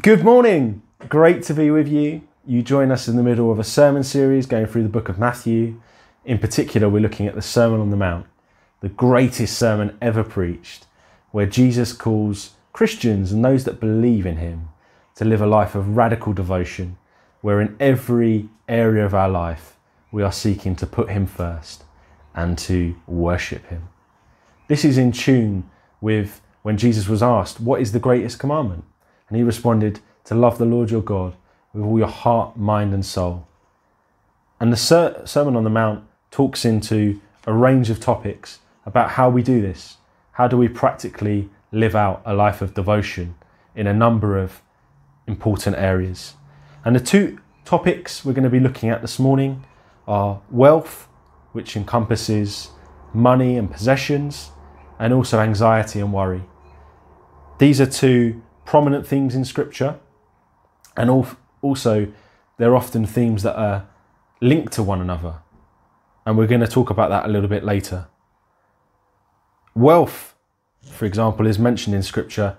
Good morning. Great to be with you. You join us in the middle of a sermon series going through the book of Matthew. In particular, we're looking at the Sermon on the Mount, the greatest sermon ever preached, where Jesus calls Christians and those that believe in him to live a life of radical devotion, where in every area of our life we are seeking to put him first and to worship him. This is in tune with when Jesus was asked, What is the greatest commandment? And he responded, To love the Lord your God with all your heart, mind, and soul. And the Ser- Sermon on the Mount talks into a range of topics about how we do this. How do we practically live out a life of devotion in a number of important areas? And the two topics we're going to be looking at this morning are wealth, which encompasses money and possessions, and also anxiety and worry. These are two prominent themes in Scripture, and also they're often themes that are linked to one another. And we're going to talk about that a little bit later. Wealth, for example, is mentioned in Scripture.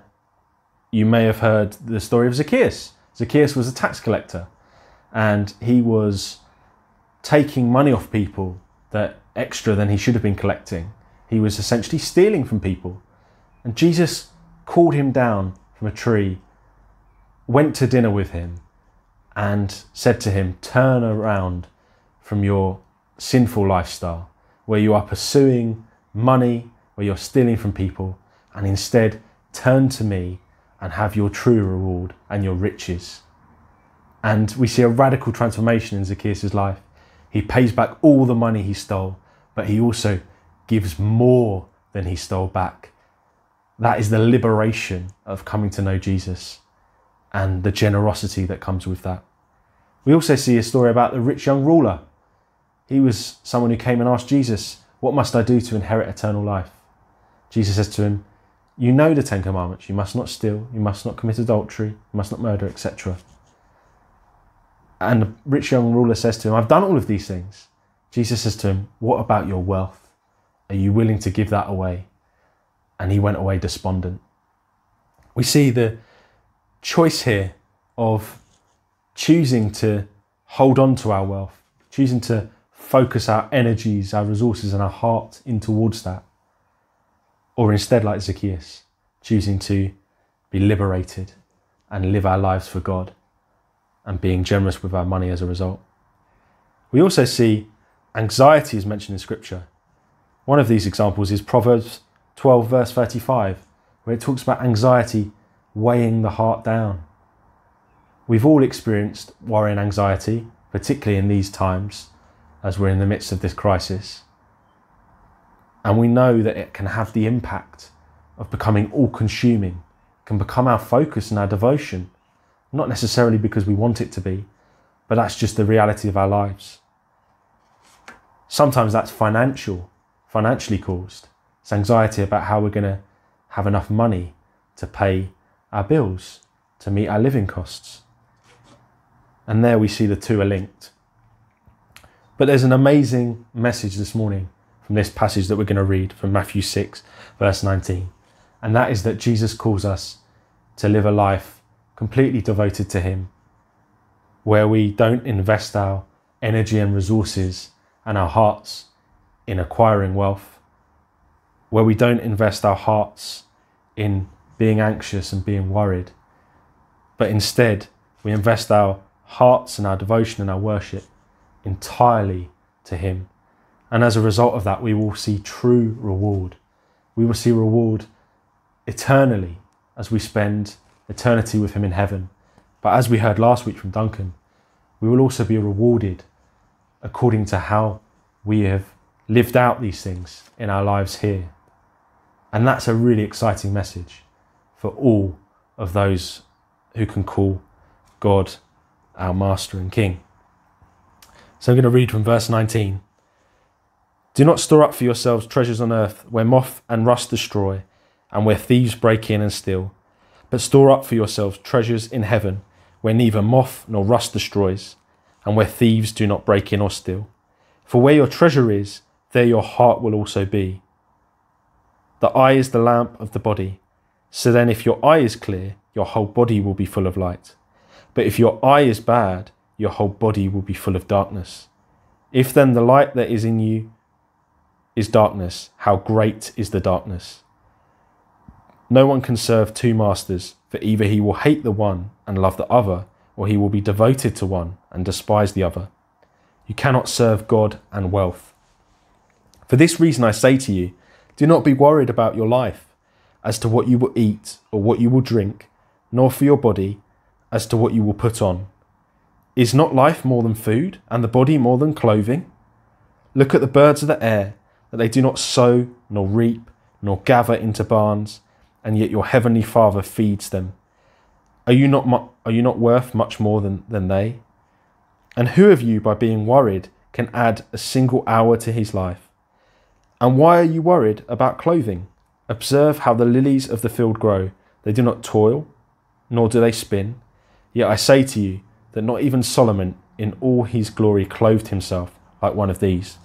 You may have heard the story of Zacchaeus. Zacchaeus was a tax collector and he was taking money off people that extra than he should have been collecting. He was essentially stealing from people. And Jesus called him down from a tree, went to dinner with him, and said to him, Turn around from your sinful lifestyle where you are pursuing money, where you're stealing from people, and instead turn to me and have your true reward and your riches. And we see a radical transformation in Zacchaeus' life. He pays back all the money he stole, but he also gives more than he stole back. That is the liberation of coming to know Jesus and the generosity that comes with that. We also see a story about the rich young ruler. He was someone who came and asked Jesus, What must I do to inherit eternal life? Jesus says to him, You know the Ten Commandments. You must not steal, you must not commit adultery, you must not murder, etc. And the rich young ruler says to him, I've done all of these things. Jesus says to him, What about your wealth? Are you willing to give that away? And he went away despondent. We see the choice here of choosing to hold on to our wealth, choosing to focus our energies, our resources, and our heart in towards that. Or instead, like Zacchaeus, choosing to be liberated and live our lives for God and being generous with our money as a result. We also see anxiety is mentioned in Scripture. One of these examples is Proverbs 12, verse 35, where it talks about anxiety weighing the heart down. We've all experienced worry and anxiety, particularly in these times as we're in the midst of this crisis. And we know that it can have the impact of becoming all consuming, can become our focus and our devotion not necessarily because we want it to be, but that's just the reality of our lives. Sometimes that's financial, financially caused. It's anxiety about how we're going to have enough money to pay our bills, to meet our living costs. And there we see the two are linked. But there's an amazing message this morning from this passage that we're going to read from Matthew 6, verse 19. And that is that Jesus calls us to live a life completely devoted to Him, where we don't invest our energy and resources and our hearts in acquiring wealth, where we don't invest our hearts in being anxious and being worried, but instead we invest our hearts and our devotion and our worship entirely to Him. And as a result of that, we will see true reward. We will see reward eternally as we spend eternity with Him in heaven. But as we heard last week from Duncan, we will also be rewarded according to how we have lived out these things in our lives here. And that's a really exciting message for all of those who can call God our Master and King. So I'm going to read from verse 19. Do not store up for yourselves treasures on earth where moth and rust destroy and where thieves break in and steal but store up for yourselves treasures in heaven, where neither moth nor rust destroys, and where thieves do not break in or steal. For where your treasure is, there your heart will also be. The eye is the lamp of the body. So then, if your eye is clear, your whole body will be full of light. But if your eye is bad, your whole body will be full of darkness. If then the light that is in you is darkness, how great is the darkness? No one can serve two masters, for either he will hate the one and love the other, or he will be devoted to one and despise the other. You cannot serve God and wealth. For this reason, I say to you, do not be worried about your life as to what you will eat or what you will drink, nor for your body as to what you will put on. Is not life more than food, and the body more than clothing? Look at the birds of the air, that they do not sow, nor reap, nor gather into barns, and yet your heavenly Father feeds them. Are you not, mu- are you not worth much more than, than they? And who of you, by being worried, can add a single hour to his life? And why are you worried about clothing? Observe how the lilies of the field grow. They do not toil, nor do they spin. Yet I say to you that not even Solomon in all his glory clothed himself like one of these.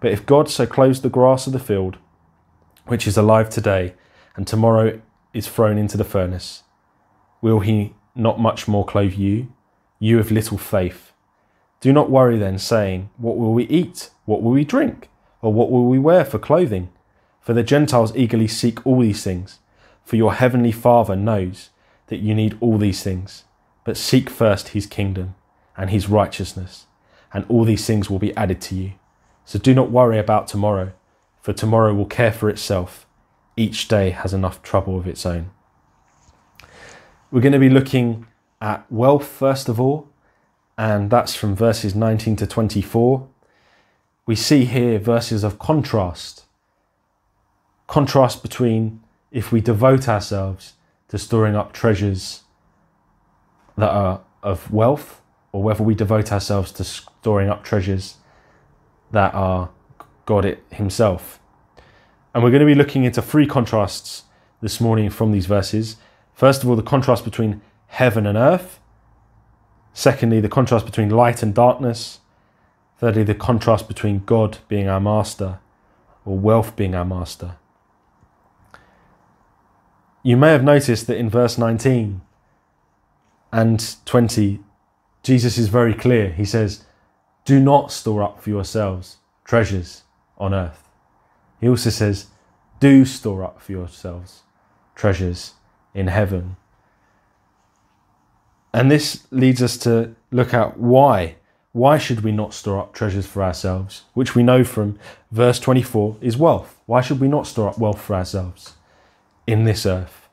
But if God so clothes the grass of the field, which is alive today, and tomorrow is thrown into the furnace, will he not much more clothe you, you of little faith? Do not worry then, saying, What will we eat? What will we drink? Or what will we wear for clothing? For the Gentiles eagerly seek all these things, for your heavenly Father knows that you need all these things. But seek first his kingdom and his righteousness, and all these things will be added to you. So do not worry about tomorrow, for tomorrow will care for itself. Each day has enough trouble of its own. We're going to be looking at wealth first of all, and that's from verses 19 to 24. We see here verses of contrast. Contrast between if we devote ourselves to storing up treasures that are of wealth, or whether we devote ourselves to storing up treasures that are God it Himself. And we're going to be looking into three contrasts this morning from these verses. First of all, the contrast between heaven and earth. Secondly, the contrast between light and darkness. Thirdly, the contrast between God being our master or wealth being our master. You may have noticed that in verse 19 and 20, Jesus is very clear. He says, Do not store up for yourselves treasures on earth. He also says, Do store up for yourselves treasures in heaven. And this leads us to look at why. Why should we not store up treasures for ourselves, which we know from verse 24 is wealth? Why should we not store up wealth for ourselves in this earth?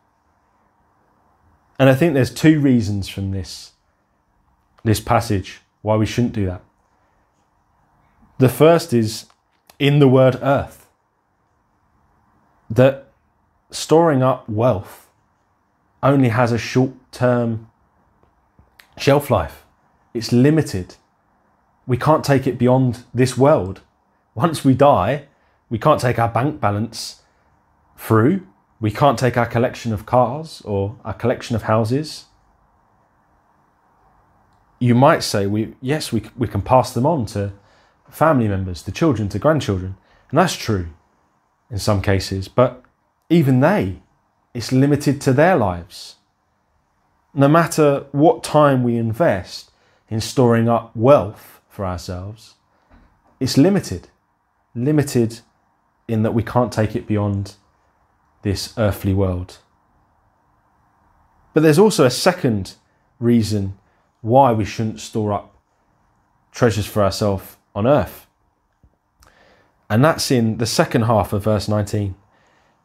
And I think there's two reasons from this, this passage why we shouldn't do that. The first is in the word earth, that storing up wealth only has a short term shelf life. It's limited. We can't take it beyond this world. Once we die, we can't take our bank balance through. We can't take our collection of cars or our collection of houses. You might say, we, yes, we, we can pass them on to family members, to children, to grandchildren. And that's true in some cases. But even they, it's limited to their lives. No matter what time we invest in storing up wealth for ourselves, it's limited. Limited in that we can't take it beyond this earthly world. But there's also a second reason why we shouldn't store up treasures for ourselves on earth. And that's in the second half of verse 19,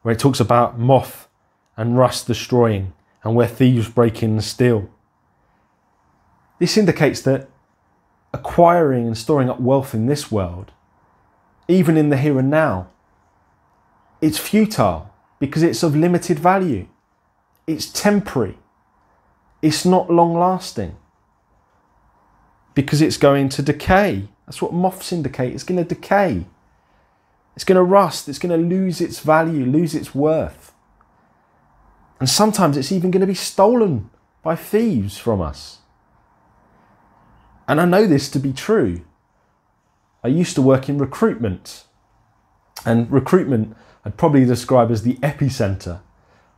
where it talks about moth and rust destroying and where thieves break in and steal. This indicates that acquiring and storing up wealth in this world, even in the here and now, it's futile because it's of limited value. It's temporary. It's not long lasting because it's going to decay. That's what moths indicate. It's going to decay. It's going to rust. It's going to lose its value, lose its worth. And sometimes it's even going to be stolen by thieves from us. And I know this to be true. I used to work in recruitment. And recruitment I'd probably describe as the epicenter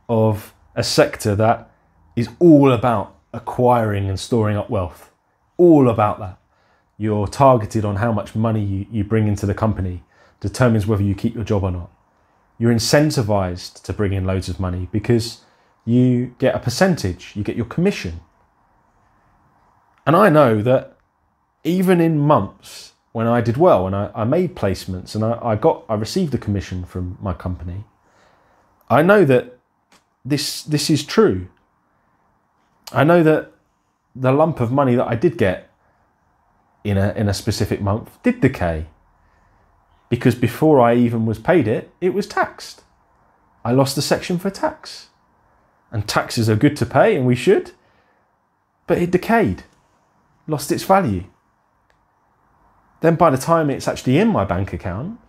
of a sector that is all about acquiring and storing up wealth. All about that. You're targeted on how much money you, you bring into the company, determines whether you keep your job or not. You're incentivized to bring in loads of money because you get a percentage, you get your commission. And I know that even in months when I did well and I, I made placements and I, I got I received a commission from my company, I know that this this is true. I know that the lump of money that I did get in a in a specific month did decay. Because before I even was paid it, it was taxed. I lost a section for tax. And taxes are good to pay and we should. But it decayed, lost its value. Then by the time it's actually in my bank account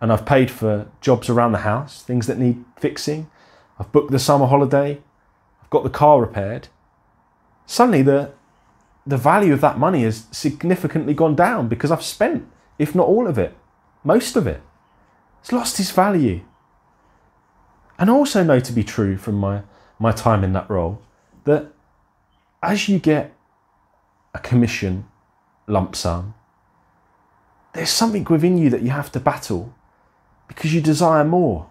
and I've paid for jobs around the house, things that need fixing, I've booked the summer holiday, I've got the car repaired, suddenly the the value of that money has significantly gone down because I've spent, if not all of it, most of it. It's lost its value. And I also know to be true from my, my time in that role that as you get a commission lump sum, there's something within you that you have to battle because you desire more.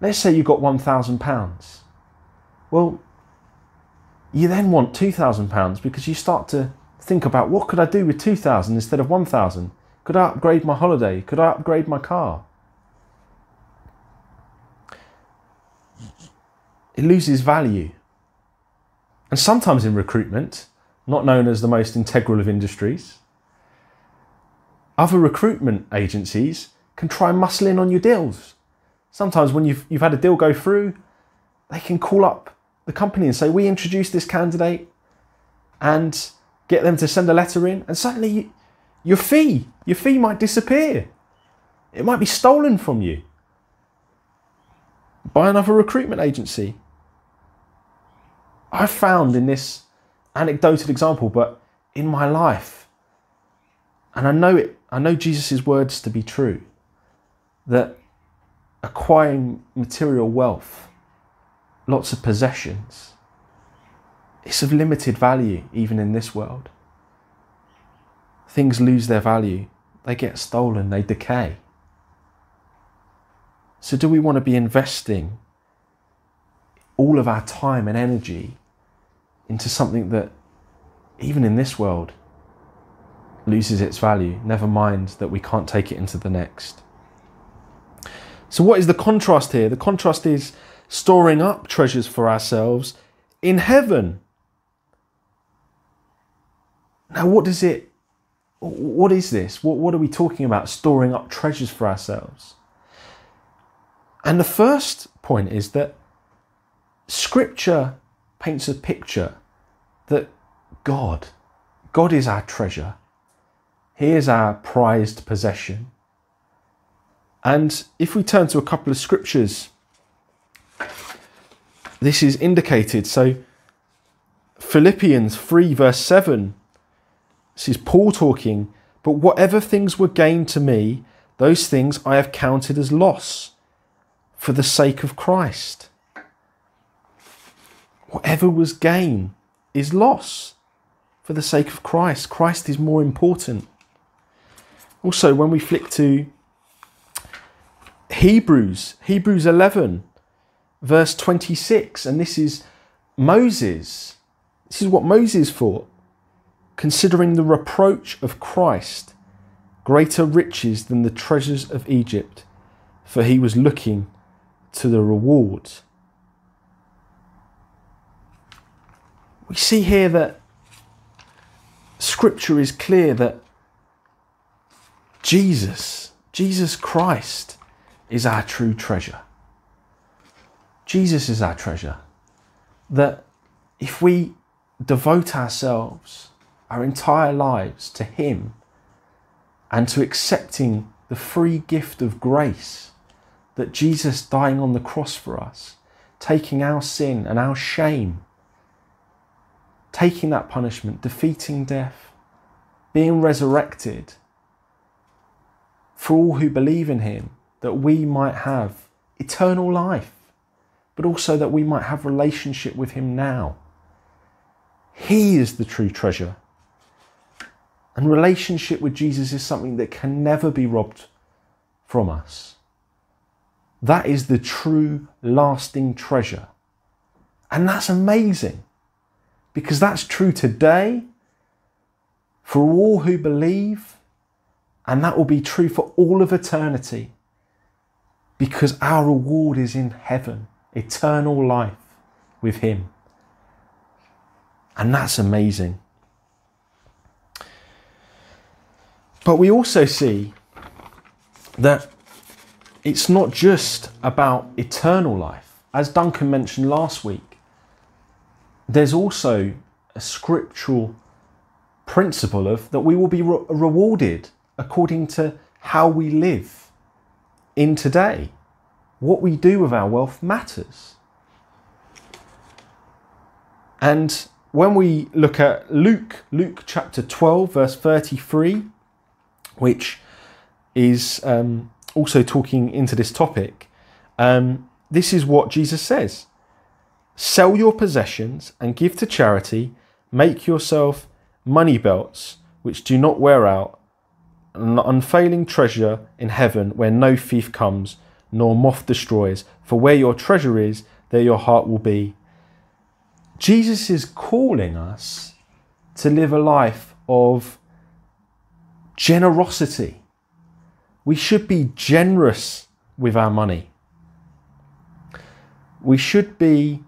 Let's say you got £1,000. Well, you then want £2,000 because you start to think about what could I do with 2000 instead of 1000 Could I upgrade my holiday? Could I upgrade my car? It loses value. And sometimes in recruitment, not known as the most integral of industries, other recruitment agencies can try and muscle in on your deals. Sometimes when you've, you've had a deal go through, they can call up the company and say, We introduced this candidate and get them to send a letter in, and suddenly you, your fee, your fee might disappear. It might be stolen from you by another recruitment agency. I've found in this anecdotal example, but in my life, and I know it, I know Jesus' words to be true, that acquiring material wealth lots of possessions. It's of limited value, even in this world. Things lose their value, they get stolen, they decay. So, do we want to be investing all of our time and energy into something that, even in this world, loses its value? Never mind that we can't take it into the next. So, what is the contrast here? The contrast is storing up treasures for ourselves in heaven. Now, what does it, what is this? What, what are we talking about? Storing up treasures for ourselves. And the first point is that Scripture paints a picture that God, God is our treasure. He is our prized possession. And if we turn to a couple of scriptures this is indicated. So, Philippians 3, verse 7, this is Paul talking, but whatever things were gained to me, those things I have counted as loss for the sake of Christ. Whatever was gain is loss for the sake of Christ. Christ is more important. Also, when we flick to Hebrews, Hebrews 11, verse 26, and this is Moses. This is what Moses thought. Considering the reproach of Christ greater riches than the treasures of Egypt, for he was looking to the reward. We see here that scripture is clear that Jesus, Jesus Christ, is our true treasure. Jesus is our treasure. That if we devote ourselves, our entire lives to Him and to accepting the free gift of grace that Jesus dying on the cross for us, taking our sin and our shame, taking that punishment, defeating death, being resurrected for all who believe in Him, that we might have eternal life but also that we might have relationship with him now. He is the true treasure. And relationship with Jesus is something that can never be robbed from us. That is the true lasting treasure. And that's amazing because that's true today for all who believe, and that will be true for all of eternity because our reward is in heaven, eternal life with Him. And that's amazing. But we also see that it's not just about eternal life. As Duncan mentioned last week, there's also a scriptural principle of that we will be re- rewarded according to how we live in today. What we do with our wealth matters. And when we look at Luke, Luke chapter 12, verse 33, which is um, also talking into this topic, um, this is what Jesus says Sell your possessions and give to charity, make yourself money belts which do not wear out, an unfailing treasure in heaven where no thief comes nor moth destroys. For where your treasure is, there your heart will be. Jesus is calling us to live a life of generosity. We should be generous with our money. We should be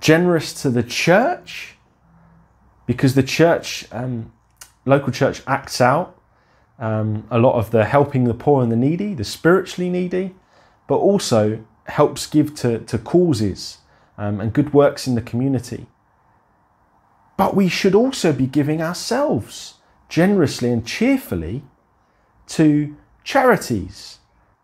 generous to the church because the church, um, local church, acts out um, a lot of the helping the poor and the needy, the spiritually needy, but also helps give to, to causes um, and good works in the community. But we should also be giving ourselves generously and cheerfully to charities,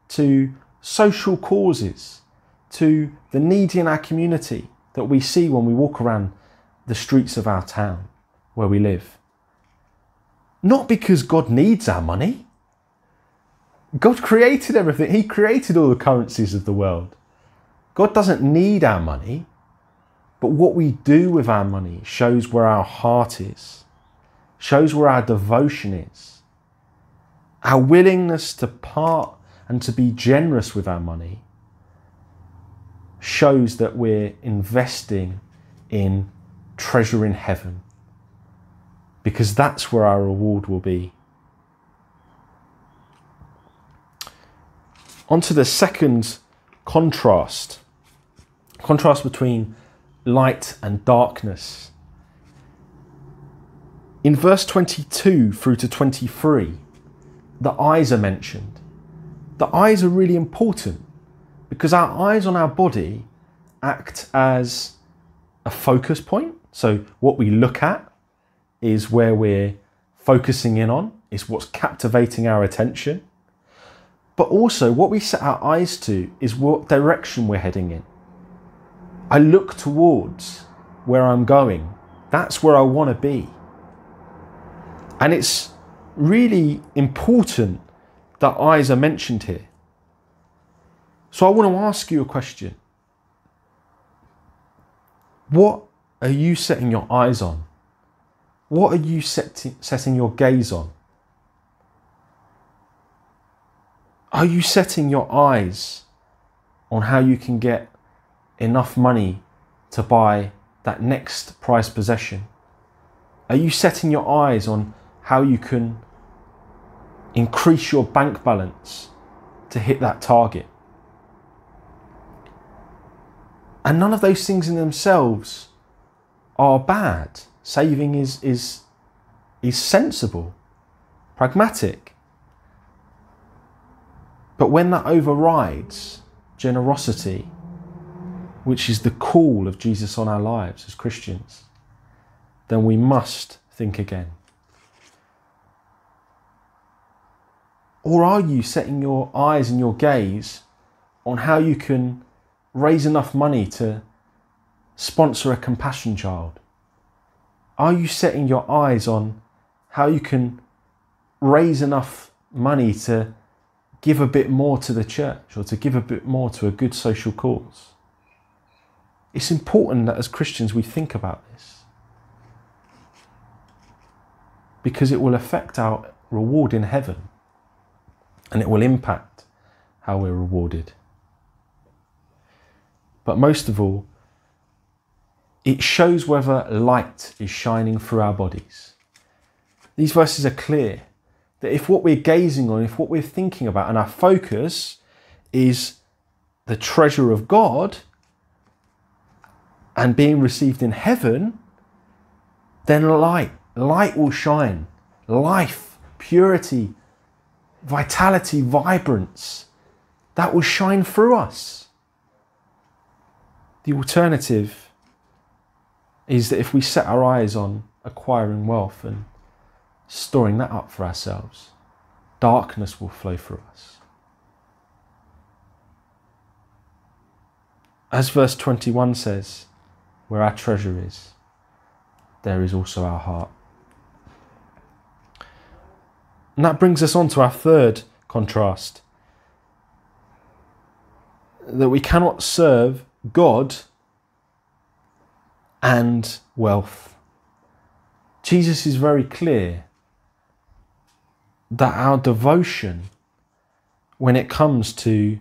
to social causes, to the needy in our community that we see when we walk around the streets of our town where we live. Not because God needs our money. God created everything, He created all the currencies of the world. God doesn't need our money, but what we do with our money shows where our heart is, shows where our devotion is. Our willingness to part and to be generous with our money shows that we're investing in treasure in heaven because that's where our reward will be. On to the second contrast contrast between light and darkness. In verse 22 through to 23, the eyes are mentioned. The eyes are really important because our eyes on our body act as a focus point. So, what we look at, is where we're focusing in on, is what's captivating our attention. But also, what we set our eyes to is what direction we're heading in. I look towards where I'm going. That's where I want to be. And it's really important that eyes are mentioned here. So I want to ask you a question. What are you setting your eyes on? What are you setting, your gaze on? Are you setting your eyes on how you can get enough money to buy that next prized possession? Are you setting your eyes on how you can increase your bank balance to hit that target? And none of those things in themselves are bad. Saving is, is, is sensible, pragmatic. But when that overrides generosity, which is the call of Jesus on our lives as Christians, then we must think again. Or are you setting your eyes and your gaze on how you can raise enough money to sponsor a compassion child? Are you setting your eyes on how you can raise enough money to give a bit more to the church or to give a bit more to a good social cause? it's important that as Christians we think about this because it will affect our reward in heaven and it will impact how we're rewarded. But most of all, it shows whether light is shining through our bodies. These verses are clear that if what we're gazing on, if what we're thinking about, and our focus is the treasure of God and being received in heaven, then light, light will shine. Life, purity, vitality, vibrance, that will shine through us. The alternative is that if we set our eyes on acquiring wealth and storing that up for ourselves, darkness will flow through us. As verse 21 says, where our treasure is, there is also our heart. And that brings us on to our third contrast that we cannot serve God and wealth. Jesus is very clear that our devotion, when it comes to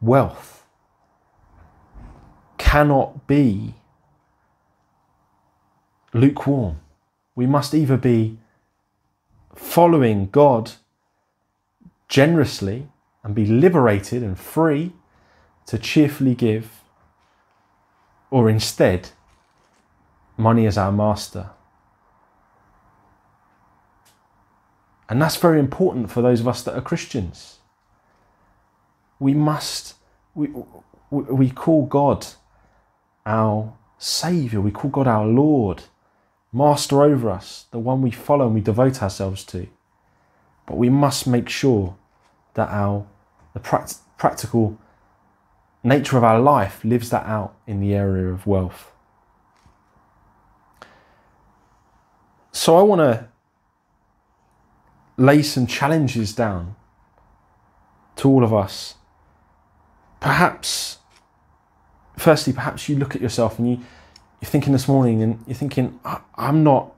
wealth, cannot be lukewarm. We must either be following God generously and be liberated and free to cheerfully give, or instead money is our master. And that's very important for those of us that are Christians. We must, we, we call God our Saviour, we call God our Lord, Master over us, the one we follow and we devote ourselves to. But we must make sure that our the practical nature of our life lives that out in the area of wealth. So I want to lay some challenges down to all of us. Perhaps, firstly, perhaps you look at yourself and you, you're thinking this morning and you're thinking, I'm not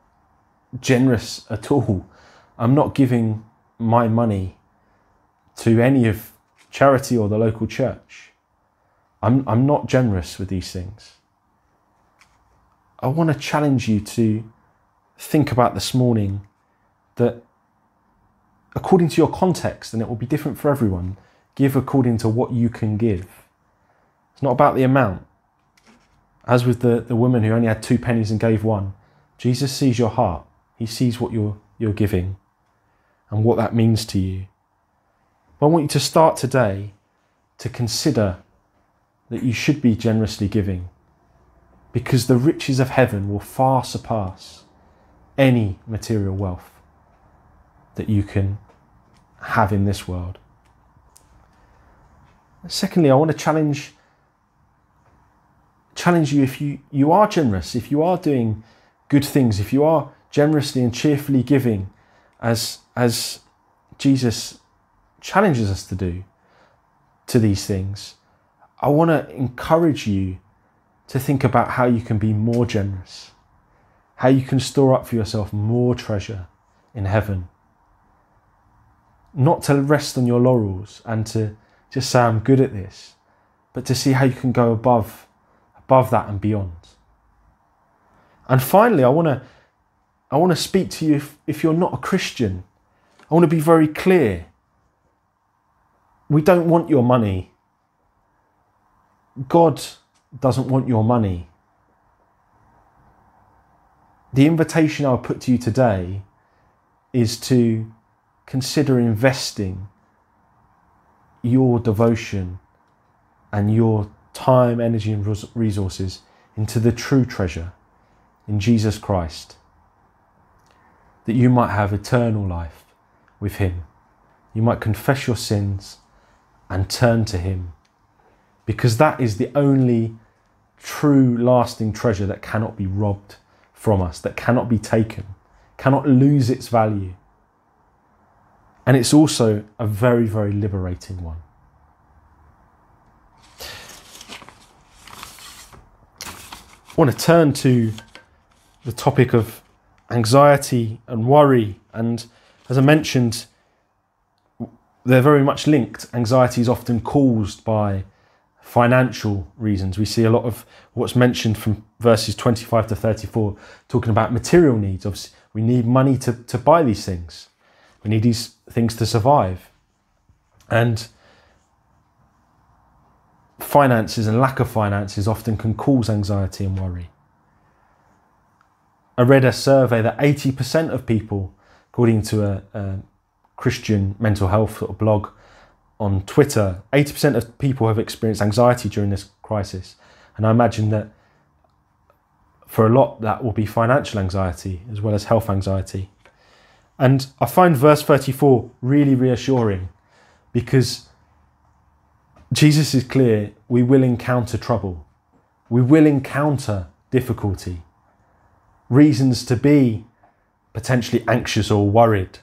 generous at all. I'm not giving my money to any of charity or the local church. I'm, I'm not generous with these things. I want to challenge you to think about this morning that according to your context, and it will be different for everyone, give according to what you can give. It's not about the amount. As with the, the woman who only had two pennies and gave one, Jesus sees your heart. He sees what you're, you're giving and what that means to you. But I want you to start today to consider that you should be generously giving because the riches of heaven will far surpass any material wealth that you can have in this world. Secondly, I want to challenge challenge you if you, you are generous, if you are doing good things, if you are generously and cheerfully giving as as Jesus challenges us to do to these things, I want to encourage you to think about how you can be more generous how you can store up for yourself more treasure in heaven. Not to rest on your laurels and to just say, I'm good at this, but to see how you can go above, above that and beyond. And finally, I want to I want to speak to you if, if you're not a Christian. I want to be very clear. We don't want your money. God doesn't want your money the invitation I'll put to you today is to consider investing your devotion and your time, energy, and resources into the true treasure in Jesus Christ, that you might have eternal life with Him. You might confess your sins and turn to Him, because that is the only true, lasting treasure that cannot be robbed from us that cannot be taken, cannot lose its value. And it's also a very, very liberating one. I want to turn to the topic of anxiety and worry. And as I mentioned, they're very much linked. Anxiety is often caused by financial reasons. We see a lot of what's mentioned from verses 25 to 34 talking about material needs. Obviously, we need money to, to buy these things, we need these things to survive. And finances and lack of finances often can cause anxiety and worry. I read a survey that 80% of people, according to a, a Christian mental health sort of blog on Twitter, 80% of people have experienced anxiety during this crisis. And I imagine that for a lot, that will be financial anxiety as well as health anxiety. And I find verse 34 really reassuring because Jesus is clear we will encounter trouble, we will encounter difficulty, reasons to be potentially anxious or worried.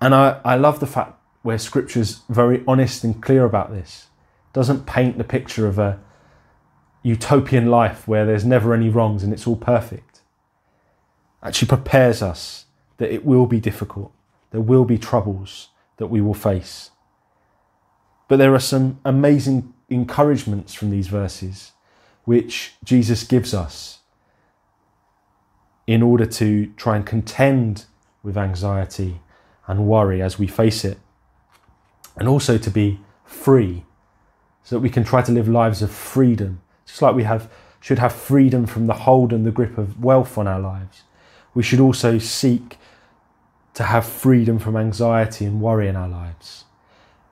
And I, I love the fact where scripture is very honest and clear about this. It doesn't paint the picture of a utopian life where there's never any wrongs and it's all perfect. Actually prepares us that it will be difficult. There will be troubles that we will face. But there are some amazing encouragements from these verses which Jesus gives us in order to try and contend with anxiety and worry as we face it, and also to be free so that we can try to live lives of freedom, just like we have should have freedom from the hold and the grip of wealth on our lives. We should also seek to have freedom from anxiety and worry in our lives.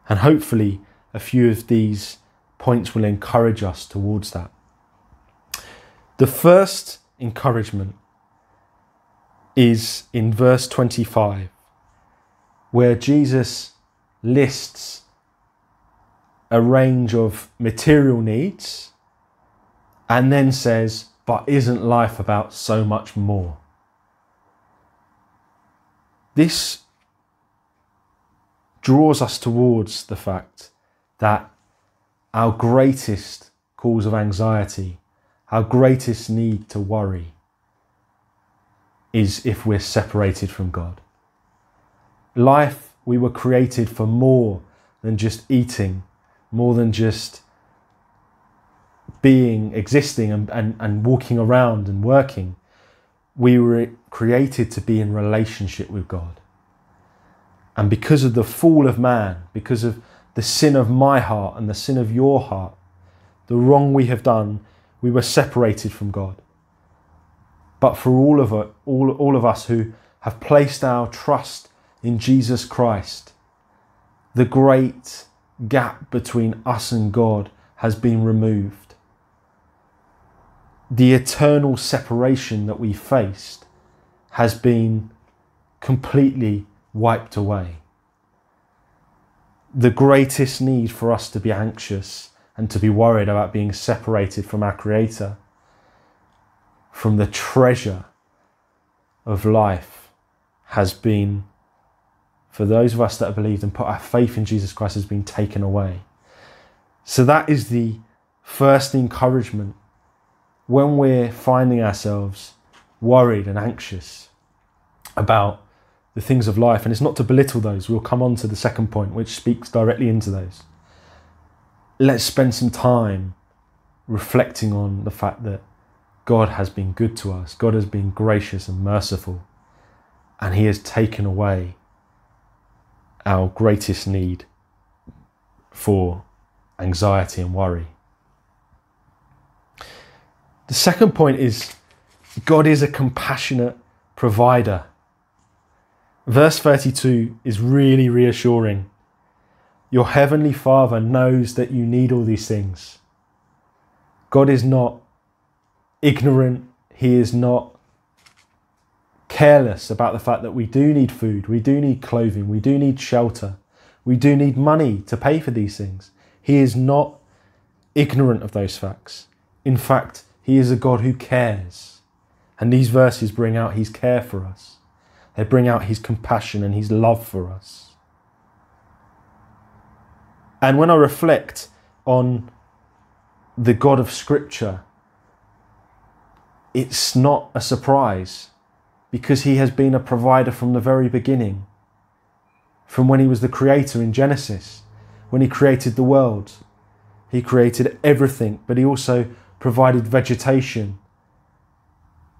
And hopefully, a few of these points will encourage us towards that. The first encouragement is in verse 25, where Jesus lists a range of material needs and then says, But isn't life about so much more? This draws us towards the fact that our greatest cause of anxiety, our greatest need to worry, is if we're separated from God. Life, we were created for more than just eating, more than just being, existing, and, and, and walking around and working. We were created to be in relationship with God. And because of the fall of man, because of the sin of my heart and the sin of your heart, the wrong we have done, we were separated from God. But for all of, all, all of us who have placed our trust in Jesus Christ, the great gap between us and God has been removed. The eternal separation that we faced has been completely wiped away the greatest need for us to be anxious and to be worried about being separated from our Creator, from the treasure of life, has been, for those of us that have believed and put our faith in Jesus Christ, has been taken away. So that is the first encouragement when we're finding ourselves worried and anxious about the things of life. And it's not to belittle those. We'll come on to the second point, which speaks directly into those. Let's spend some time reflecting on the fact that God has been good to us, God has been gracious and merciful, and He has taken away our greatest need for anxiety and worry. The second point is God is a compassionate provider. Verse 32 is really reassuring. Your heavenly Father knows that you need all these things. God is not ignorant, He is not careless about the fact that we do need food, we do need clothing, we do need shelter, we do need money to pay for these things. He is not ignorant of those facts. In fact, He is a God who cares. And these verses bring out His care for us. They bring out his compassion and his love for us. And when I reflect on the God of Scripture, it's not a surprise because he has been a provider from the very beginning, from when he was the creator in Genesis, when he created the world. He created everything, but he also provided vegetation,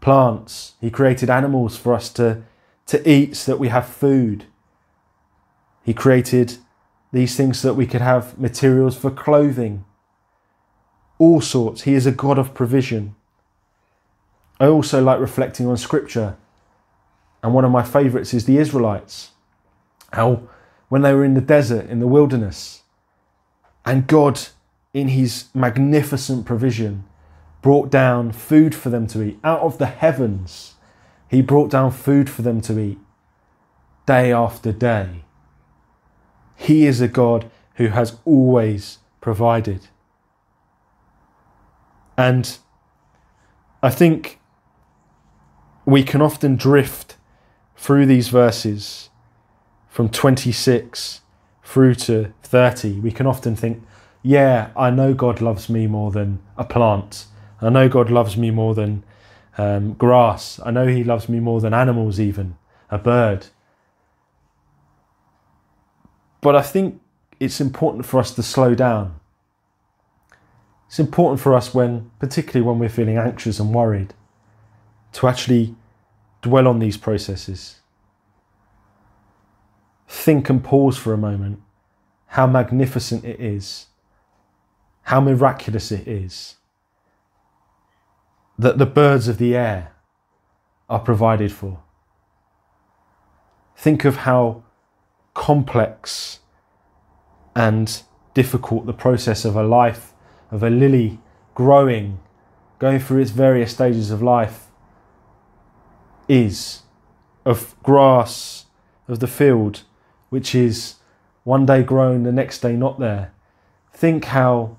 plants. He created animals for us to, to eat so that we have food. He created these things so that we could have materials for clothing. All sorts. He is a God of provision. I also like reflecting on scripture. And one of my favourites is the Israelites. How, when they were in the desert, in the wilderness, and God, in his magnificent provision, brought down food for them to eat. Out of the heavens, he brought down food for them to eat day after day. He is a God who has always provided. And I think we can often drift through these verses from 26 through to 30. We can often think, yeah, I know God loves me more than a plant. I know God loves me more than um, grass. I know He loves me more than animals, even a bird. But I think it's important for us to slow down. It's important for us when, particularly when we're feeling anxious and worried, to actually dwell on these processes. Think and pause for a moment how magnificent it is, how miraculous it is that the birds of the air are provided for. Think of how complex and difficult the process of a life, of a lily growing, going through its various stages of life is, of grass, of the field, which is one day grown, the next day not there. Think how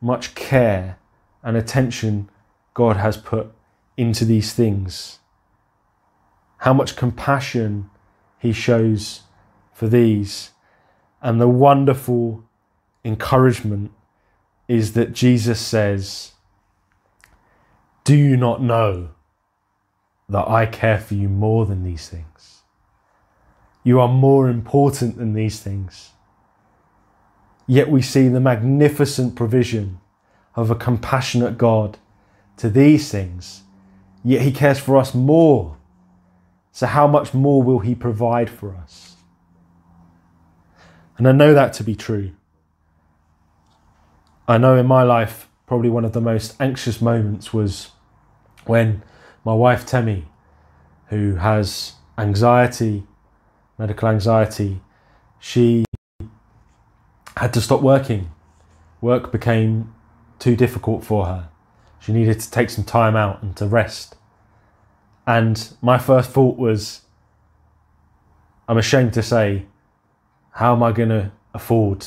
much care and attention God has put into these things. How much compassion He shows for these. And the wonderful encouragement is that Jesus says, Do you not know that I care for you more than these things? You are more important than these things. Yet we see the magnificent provision of a compassionate God to these things, yet He cares for us more. So, how much more will He provide for us? And I know that to be true. I know in my life, probably one of the most anxious moments was when my wife Temi, who has anxiety, medical anxiety, she had to stop working. Work became too difficult for her. She needed to take some time out and to rest. And my first thought was, I'm ashamed to say, how am I going to afford?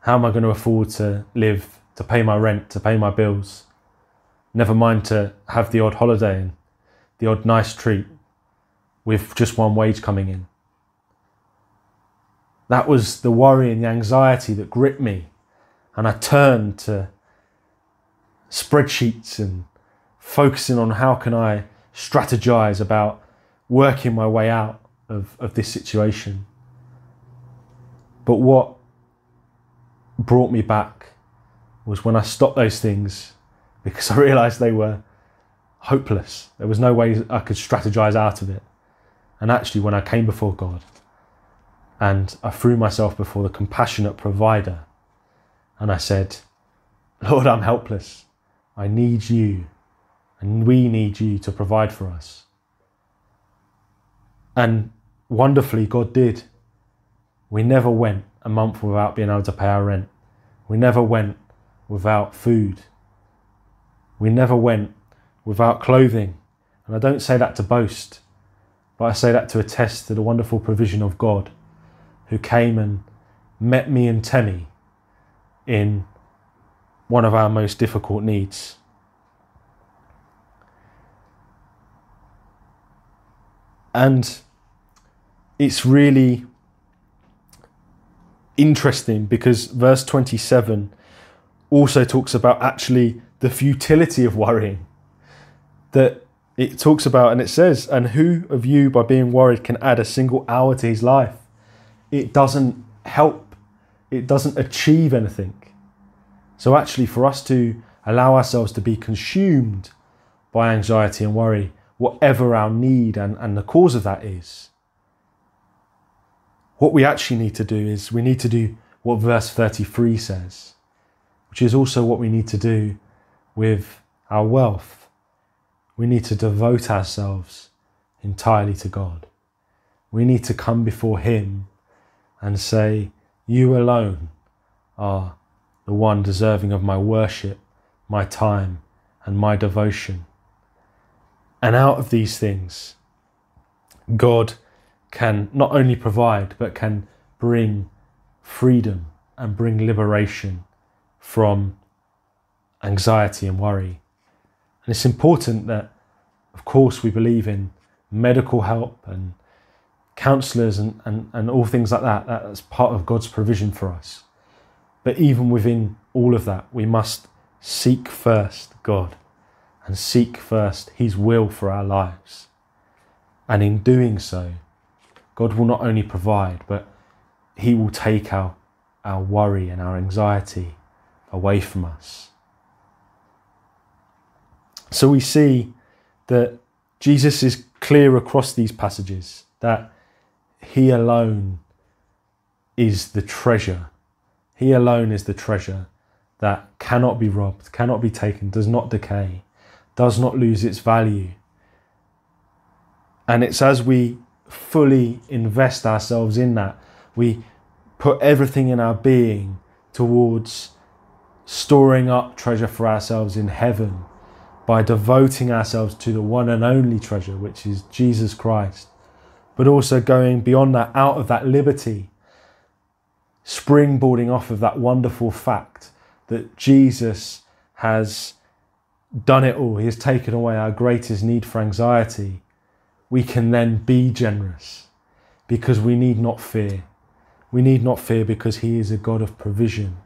How am I going to afford to live, to pay my rent, to pay my bills? Never mind to have the odd holiday and the odd nice treat with just one wage coming in. That was the worry and the anxiety that gripped me. And I turned to spreadsheets and focusing on how can I strategize about working my way out of, of this situation. But what brought me back was when I stopped those things because I realized they were hopeless. There was no way I could strategize out of it. And actually, when I came before God and I threw myself before the compassionate provider and I said, Lord, I'm helpless. I need you, and we need you to provide for us. And wonderfully, God did. We never went a month without being able to pay our rent. We never went without food. We never went without clothing. And I don't say that to boast, but I say that to attest to the wonderful provision of God who came and met me and Temi in one of our most difficult needs. And it's really interesting because verse 27 also talks about actually the futility of worrying. that it talks about and it says, and who of you by being worried can add a single hour to his life? It doesn't help, it doesn't achieve anything. So, actually, for us to allow ourselves to be consumed by anxiety and worry, whatever our need and, and the cause of that is, what we actually need to do is we need to do what verse 33 says, which is also what we need to do with our wealth. We need to devote ourselves entirely to God. We need to come before Him and say, You alone are the one deserving of my worship, my time, and my devotion. And out of these things, God can not only provide, but can bring freedom and bring liberation from anxiety and worry. And it's important that, of course, we believe in medical help and counselors and, and, and all things like that. That's part of God's provision for us. But even within all of that, we must seek first God and seek first His will for our lives. And in doing so, God will not only provide, but He will take our, our worry and our anxiety away from us. So we see that Jesus is clear across these passages that He alone is the treasure. He alone is the treasure that cannot be robbed, cannot be taken, does not decay, does not lose its value. And it's as we fully invest ourselves in that, we put everything in our being towards storing up treasure for ourselves in heaven by devoting ourselves to the one and only treasure, which is Jesus Christ, but also going beyond that, out of that liberty, springboarding off of that wonderful fact that Jesus has done it all. He has taken away our greatest need for anxiety we can then be generous because we need not fear. We need not fear because He is a God of provision,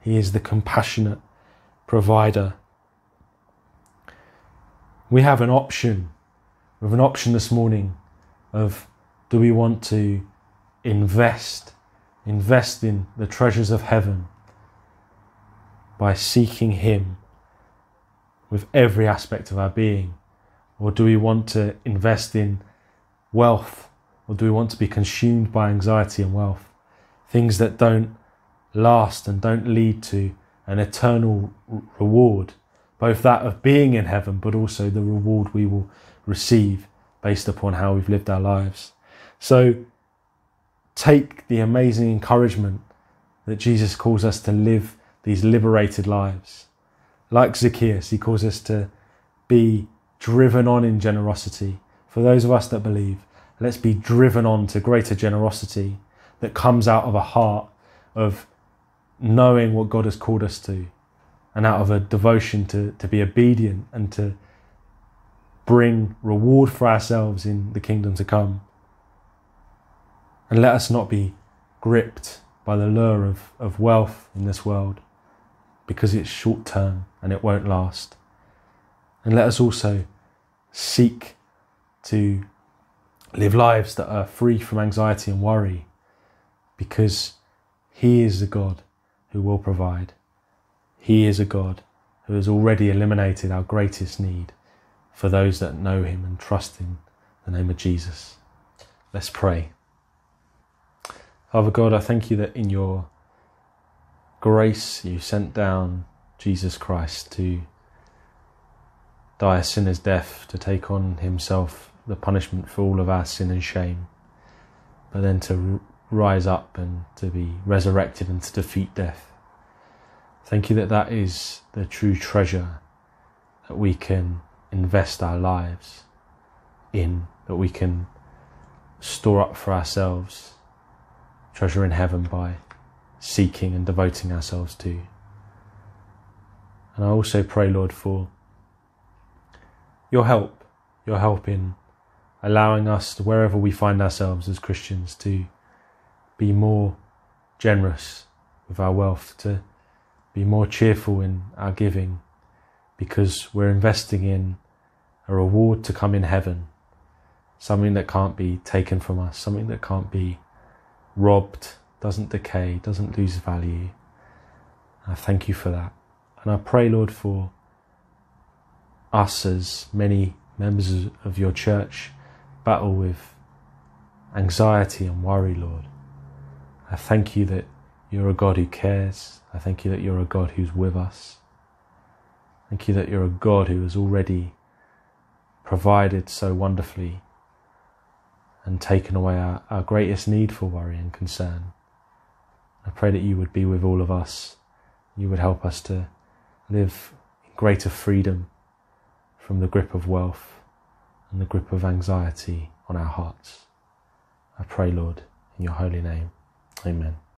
He is the compassionate provider. We have an option. We have an option this morning of do we want to invest, invest in the treasures of heaven by seeking Him with every aspect of our being? Or do we want to invest in wealth? Or do we want to be consumed by anxiety and wealth? Things that don't last and don't lead to an eternal reward, both that of being in heaven, but also the reward we will receive based upon how we've lived our lives. So take the amazing encouragement that Jesus calls us to live these liberated lives. Like Zacchaeus, he calls us to be driven on in generosity. For those of us that believe, let's be driven on to greater generosity that comes out of a heart of knowing what God has called us to and out of a devotion to, to be obedient and to bring reward for ourselves in the kingdom to come. And let us not be gripped by the lure of, of wealth in this world because it's short term and it won't last. And let us also seek to live lives that are free from anxiety and worry because He is the God who will provide. He is a God who has already eliminated our greatest need for those that know Him and trust in the name of Jesus. Let's pray. Father God, I thank you that in your grace you sent down Jesus Christ to die a sinner's death to take on himself the punishment for all of our sin and shame, but then to rise up and to be resurrected and to defeat death. Thank you that that is the true treasure that we can invest our lives in, that we can store up for ourselves, treasure in heaven by seeking and devoting ourselves to. And I also pray, Lord, for your help, your help in allowing us, to, wherever we find ourselves as Christians, to be more generous with our wealth, to be more cheerful in our giving, because we're investing in a reward to come in heaven, something that can't be taken from us, something that can't be robbed, doesn't decay, doesn't lose value. I thank you for that. And I pray, Lord, for us as many members of your church battle with anxiety and worry, Lord. I thank you that you're a God who cares. I thank you that you're a God who's with us. Thank you that you're a God who has already provided so wonderfully and taken away our, our greatest need for worry and concern. I pray that you would be with all of us. You would help us to live in greater freedom from the grip of wealth and the grip of anxiety on our hearts. I pray, Lord, in your holy name. Amen.